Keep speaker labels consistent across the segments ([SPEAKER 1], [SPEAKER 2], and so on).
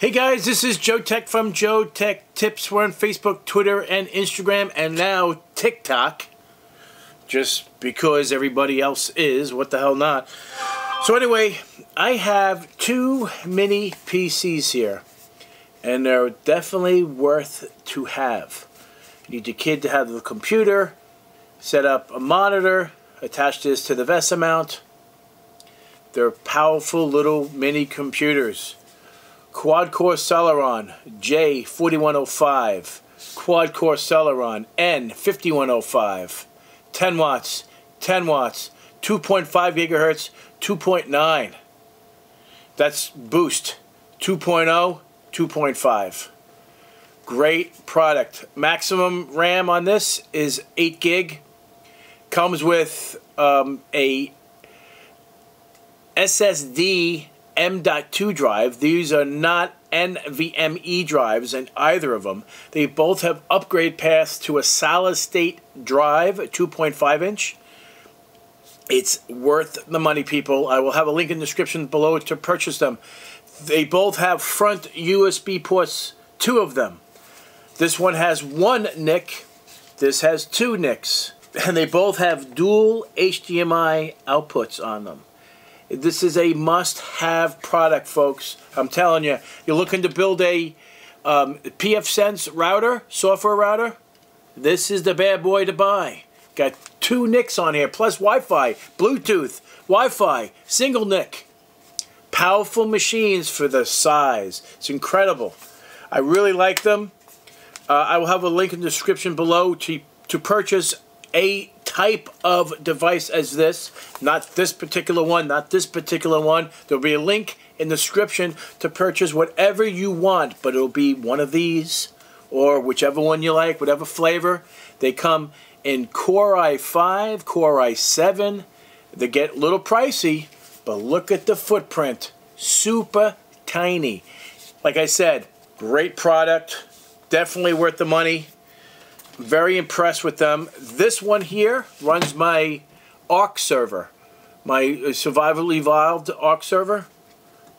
[SPEAKER 1] Hey guys, this is Joe Tech from Joe Tech Tips. We're on Facebook, Twitter, and Instagram, and now TikTok. Just because everybody else is, what the hell not. So anyway, I have two mini PCs here, and they're definitely worth to have. You need your kid to have the computer, set up a monitor, attach this to the VESA mount. They're powerful little mini computers quad core Celeron J4105, quad core Celeron N5105, 10 watts, 10 watts, 2.5 gigahertz, 2.9. That's boost. 2.0, 2.5. Great product. Maximum RAM on this is 8 gig. Comes with um, a SSD M.2 drive. These are not NVMe drives in either of them. They both have upgrade paths to a solid state drive, 2.5 inch. It's worth the money, people. I will have a link in the description below to purchase them. They both have front USB ports, two of them. This one has one NIC, this has two NICs, and they both have dual HDMI outputs on them. This is a must-have product, folks. I'm telling you. You're looking to build a um, pfSense router, software router. This is the bad boy to buy. Got two NICs on here, plus Wi-Fi, Bluetooth, Wi-Fi, single NIC. Powerful machines for the size. It's incredible. I really like them. Uh, I will have a link in the description below to, to purchase a type of device as this. Not this particular one, not this particular one. There'll be a link in the description to purchase whatever you want, but it'll be one of these or whichever one you like, whatever flavor. They come in Core i5, Core i7. They get a little pricey, but look at the footprint. Super tiny. Like I said, great product. Definitely worth the money. Very impressed with them. This one here runs my Ark server, my uh, Survival Evolved Ark server.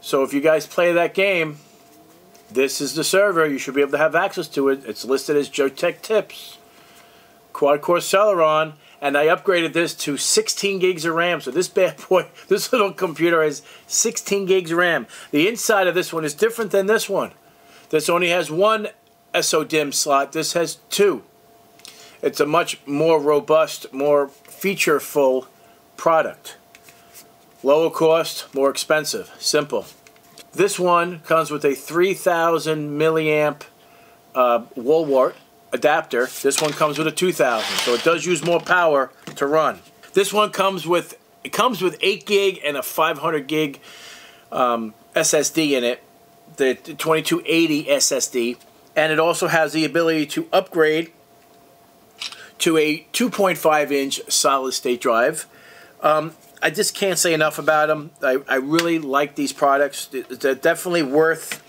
[SPEAKER 1] So if you guys play that game, this is the server. You should be able to have access to it. It's listed as Joe Tech Tips. Quad Core Celeron. And I upgraded this to 16 gigs of RAM. So this bad boy, this little computer has 16 gigs of RAM. The inside of this one is different than this one. This only has one SODIMM slot. This has two. It's a much more robust, more featureful product. Lower cost, more expensive. Simple. This one comes with a 3000 milliamp uh, wall wart adapter. This one comes with a 2000, so it does use more power to run. This one comes with it comes with 8 gig and a 500 gig um, SSD in it, the 2280 SSD, and it also has the ability to upgrade to a 2.5 inch solid state drive. Um, I just can't say enough about them. I, I really like these products. They're definitely worth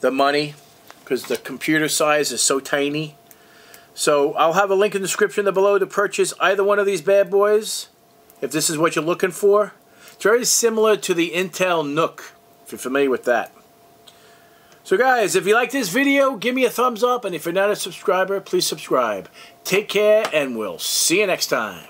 [SPEAKER 1] the money because the computer size is so tiny. So I'll have a link in the description below to purchase either one of these bad boys if this is what you're looking for. It's very similar to the Intel NUC, if you're familiar with that. So guys, if you like this video, give me a thumbs up, and if you're not a subscriber, please subscribe. Take care, and we'll see you next time.